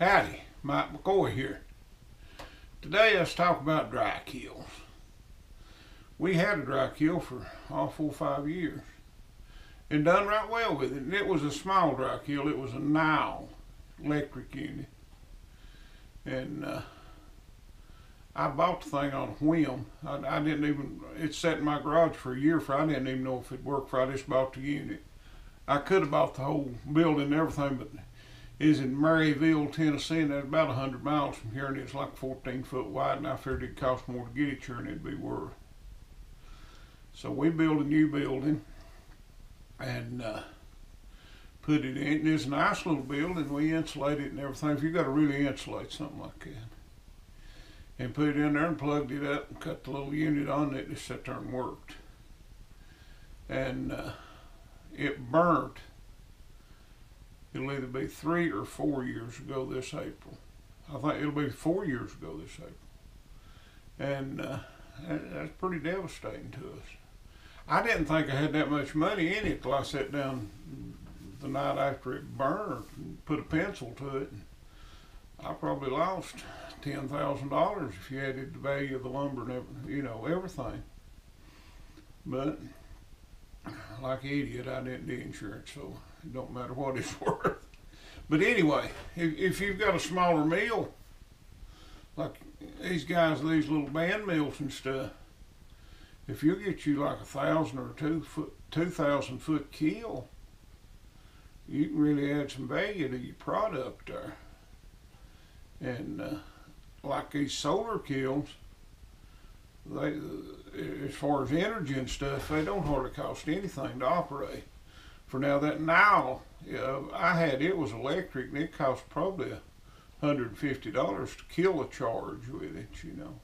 Howdy, Mike McCoy here. Today let's talk about dry kilns. We had a dry kiln for all four or five years and done right well with it. And it was a small dry kiln. It was a Nyle electric unit. And uh, I bought the thing on a whim. I, I, didn't even, it sat in my garage for a year for I didn't even know if it worked for I just bought the unit. I could have bought the whole building and everything, but is in Maryville, Tennessee, and that's about 100 miles from here, and it's like 14 foot wide, and I figured it'd cost more to get it here than it'd be worth. So we built a new building and uh, put it in. It's a nice little building. We insulate it and everything. If you got to really insulate something like that, and put it in there and plugged it up and cut the little unit on it, it sat there and worked. And uh, it burnt It'll either be three or four years ago this April. I think it'll be four years ago this April. And uh, that's pretty devastating to us. I didn't think I had that much money in it till I sat down the night after it burned and put a pencil to it. I probably lost ten thousand dollars if you added the value of the lumber and every, you know everything. But like an idiot, I didn't do insurance, so it don't matter what it's worth. But anyway, if, if you've got a smaller mill, like these guys, these little band mills and stuff, if you get you like a thousand or two foot, two thousand foot kiln, you can really add some value to your product there. And uh, like these solar kilns, they, as far as energy and stuff, they don't hardly cost anything to operate for now that now uh, I had it was electric and it cost probably hundred and fifty dollars to kill a charge with it, you know.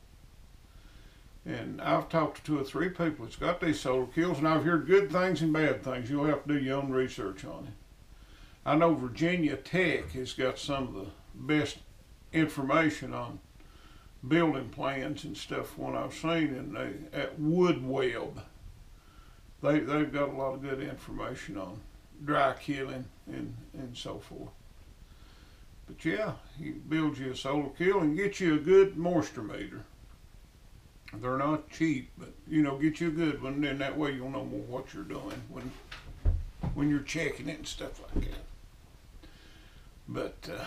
And I've talked to two or three people that's got these solar kilns, and I've heard good things and bad things. You'll have to do your own research on it. I know Virginia Tech has got some of the best information on building plans and stuff one I've seen, and they at WoodWeb they they've got a lot of good information on dry killing and and so forth. But yeah, you build you a solar kiln and get you a good moisture meter. They're not cheap, but you know, get you a good one, and that way you'll know more what you're doing when when you're checking it and stuff like that. But uh,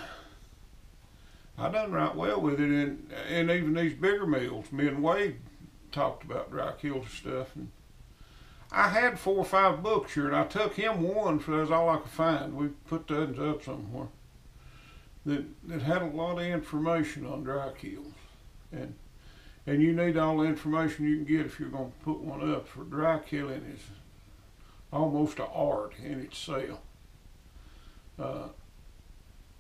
I done right well with it, and and even these bigger mills. Me and Wade talked about dry kilns and stuff, and I had four or five books here, and I took him one for that's all I could find. We put those up somewhere that that had a lot of information on dry kilns, and and you need all the information you can get if you're going to put one up. For dry killing is almost an art in itself. Uh,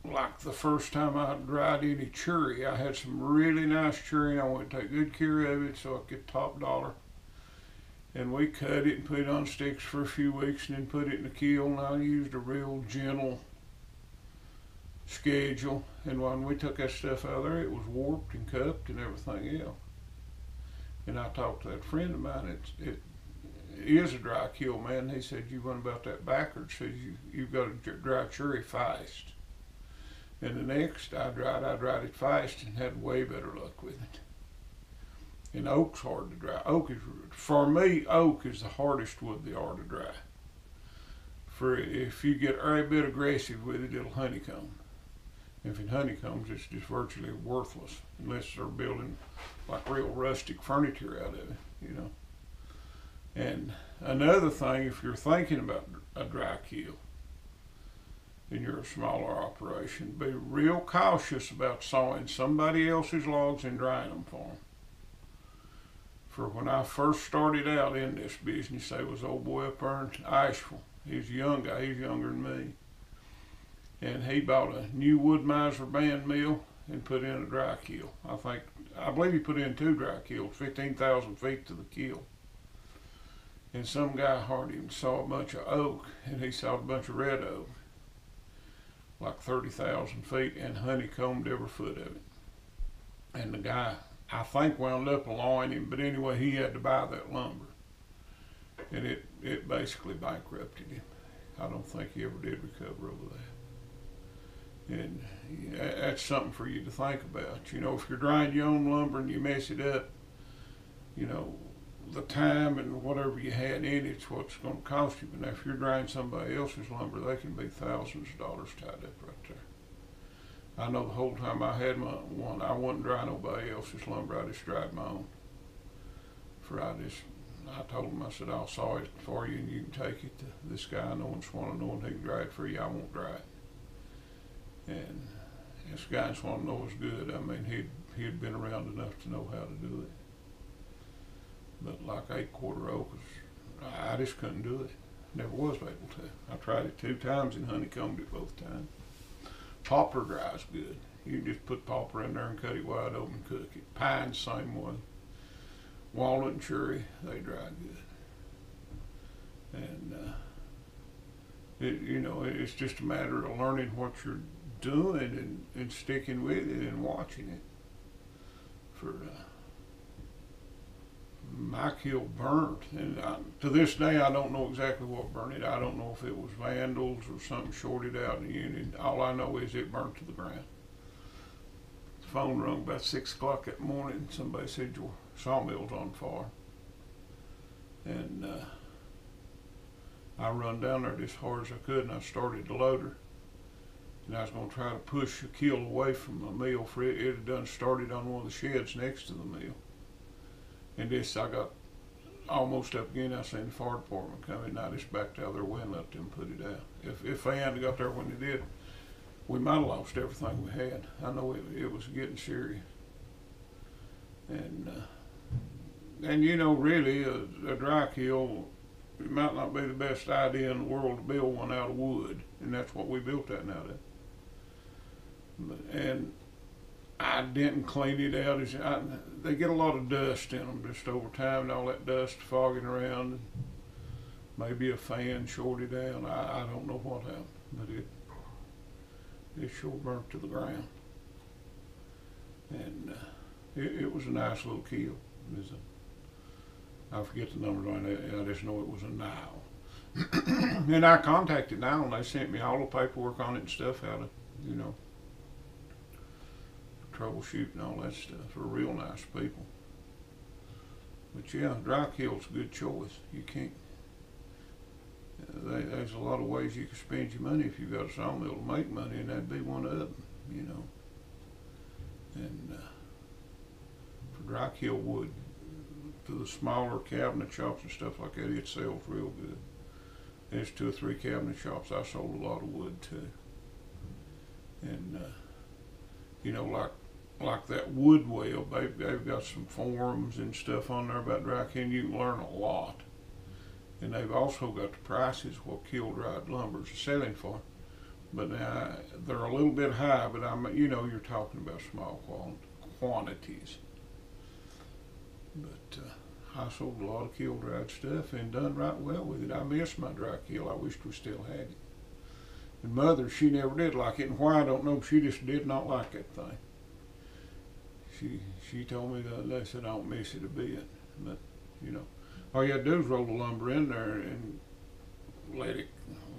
like the first time I dried any cherry, I had some really nice cherry, and I wanted to take good care of it so I could get top dollar and we cut it and put it on sticks for a few weeks and then put it in the kiln. I used a real gentle schedule, and when we took that stuff out of there, it was warped and cupped and everything else. And I talked to that friend of mine. It, it, is a dry kiln, man. He said you went about that backwards. Said you you've got to dry cherry fast. And the next I dried, I dried it fast and had way better luck with it and oak's hard to dry. Oak is, for me, oak is the hardest wood they are to dry. For if you get a bit aggressive with it, it'll honeycomb. If it honeycombs, it's just virtually worthless unless they're building like real rustic furniture out of it, you know. And another thing, if you're thinking about a dry kiln and you're a smaller operation, be real cautious about sawing somebody else's logs and drying them for them for when I first started out in this business, there was old boy up there in Asheville. He's a young guy, he's younger than me. And he bought a new Wood-Mizer band mill and put in a dry kiln. I think, I believe he put in two dry kilns, 15,000 feet to the kiln. And some guy hard him saw a bunch of oak, and he saw a bunch of red oak, like 30,000 feet, and honeycombed every foot of it. And the guy I think wound up allowing him, but anyway, he had to buy that lumber, and it it basically bankrupted him. I don't think he ever did recover over that. And that's something for you to think about. You know, if you're drying your own lumber and you mess it up, you know, the time and whatever you had in it's what's going to cost you. But now if you're drying somebody else's lumber, they can be thousands of dollars tied up right there. I know the whole time I had my one, I wasn't drying nobody else's lumber. I just dried my own. For I just, I told him, I said, I'll saw it for you and you can take it to this guy I know in Swannanoa and he can dry it for you. I won't dry it. And this guy in Swannanoa it's good. I mean, he'd, he'd been around enough to know how to do it. But like eight quarter oak I just couldn't do it. Never was able to. I tried it two times and honeycombed it both times. Poplar dries good. You just put poplar in there and cut it wide open cook it. Pine, same way. Walnut and cherry, they dry good. And, uh, it, you know, it's just a matter of learning what you're doing and, and sticking with it and watching it for, uh, my kiln burnt, and I, to this day I don't know exactly what burned it. I don't know if it was vandals or something shorted out in the unit. All I know is it burnt to the ground. The phone rung about six o'clock that morning. Somebody said your sawmill's on fire, and uh, I run down there as hard as I could, and I started the loader. And I was going to try to push the kiln away from the mill for it. It had done started on one of the sheds next to the mill. And this, I got almost up again. I seen the fire department come in. I just backed out their and let them put it out. If if they hadn't got there when they did, we might have lost everything we had. I know it, it was getting serious. And uh, and you know, really, a, a dry kiln it might not be the best idea in the world to build one out of wood, and that's what we built that out of. And I didn't clean it out. As I, they get a lot of dust in them just over time, and all that dust fogging around. Maybe a fan shorted out. I, I don't know what happened, but it it sure burnt to the ground. And uh, it, it was a nice little kiln. A, I forget the number on it. I just know it was a Nyle. and I contacted Nyle, and they sent me all the paperwork on it and stuff out of, you know troubleshooting all that stuff. They're real nice people. But yeah, dry kiln's a good choice. You can't. They, there's a lot of ways you can spend your money if you've got a sawmill to make money, and that'd be one of them. You know. And uh, for dry kiln wood, to the smaller cabinet shops and stuff like that, it sells real good. There's two or three cabinet shops I sold a lot of wood to. And uh, you know, like like that wood they've, they've got some forums and stuff on there about dry kiln. You can learn a lot. And they've also got the prices what kiln dried lumber is selling for. But now they're a little bit high, but I'm, you know, you're talking about small quantities. But uh, I sold a lot of kiln dried stuff and done right well with it. I miss my dry kiln. I wished we still had it. And mother, she never did like it, and why I don't know. She just did not like that thing she she told me that they said I don't miss it a bit. But you know, all you had to do is roll the lumber in there and let it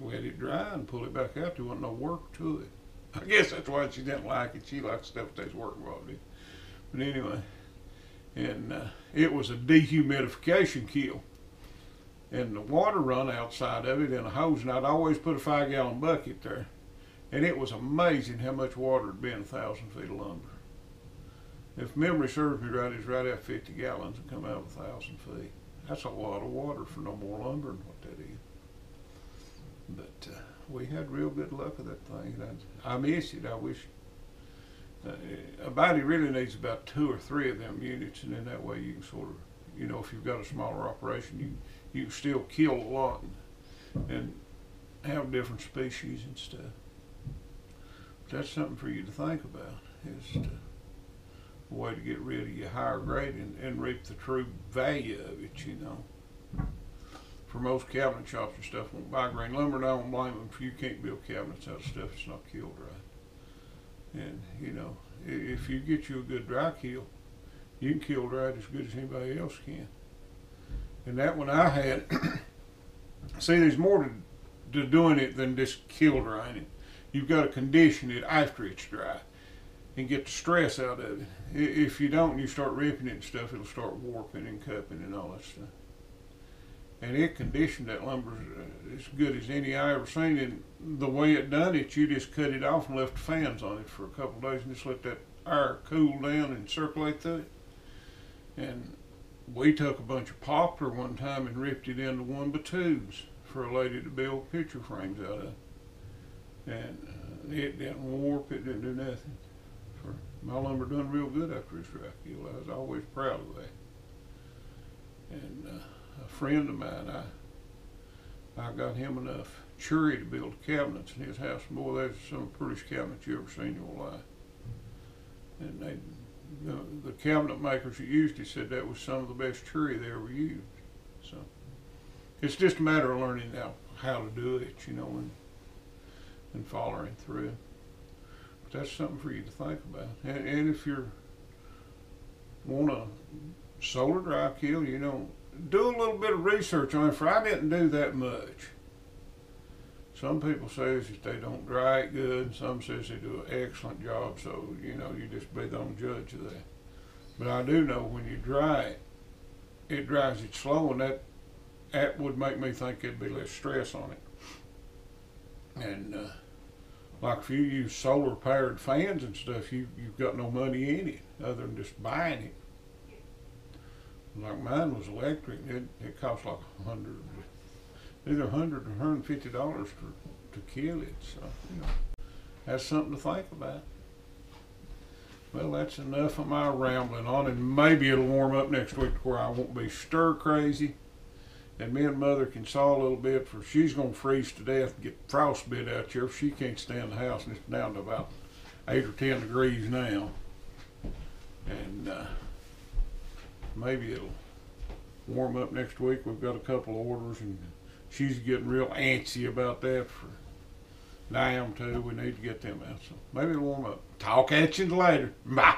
let it dry and pull it back out. There wasn't no work to it. I guess that's why she didn't like it. She likes stuff that's work involved in. But anyway, and uh, it was a dehumidification kiln. And the water run outside of it in a hose, and I'd always put a five gallon bucket there. And it was amazing how much water had been a thousand feet of lumber if memory serves me right, it's right at 50 gallons and come out of a thousand feet. That's a lot of water for no more lumber than what that is. But uh, we had real good luck with that thing. And I, I miss it. I wish. Uh, a body really needs about two or three of them units, and then that way you can sort of, you know, if you've got a smaller operation, you you can still kill a lot and, and have different species and stuff. But that's something for you to think about. Is to way to get rid of your higher grade and, and reap the true value of it, you know. For most cabinet shops and stuff won't buy green lumber, and I don't blame them if you can't build cabinets out of stuff that's not killed right. And, you know, if you get you a good dry kiln, you can kill right as good as anybody else can. And that one I had, see, there's more to, to doing it than just kiln drying it. You've got to condition it after it's dry and get the stress out of it. If you don't, you start ripping it and stuff, it'll start warping and cupping and all that stuff. And it conditioned that lumber uh, as good as any I ever seen. And the way it done it, you just cut it off and left fans on it for a couple days and just let that air cool down and circulate through it. And we took a bunch of poplar one time and ripped it into one by twos for a lady to build picture frames out of. And uh, it didn't warp, it didn't do nothing. My lumber done real good after this dry kiln. I was always proud of that. And uh, a friend of mine, I I got him enough cherry to build cabinets in his house. Boy, that's some of the prettiest cabinets you ever seen in your life. And they, the, the cabinet makers that used it said that was some of the best cherry they ever used. So it's just a matter of learning how, how to do it, you know, and and following through. That's something for you to think about. And, and if you're want a solar dry kiln, you know, do a little bit of research on it. For I didn't do that much. Some people says that they don't dry it good. Some says they do an excellent job. So you know, you just be the own judge of that. But I do know when you dry it, it dries it slow, and that that would make me think there'd be less stress on it. And uh, like if you use solar powered fans and stuff, you you've got no money in it other than just buying it. Like mine was electric, it it cost like a hundred, either a hundred or hundred and fifty dollars to to kill it. So you know, that's something to think about. Well, that's enough of my rambling on, and maybe it'll warm up next week to where I won't be stir crazy. And me and mother can saw a little bit for she's gonna freeze to death and get frostbite out here if she can't stand the house and it's down to about eight or ten degrees now. And uh, maybe it'll warm up next week. We've got a couple of orders and she's getting real antsy about that for am too. We need to get them out. So maybe it'll warm up. Talk at you later. Bye.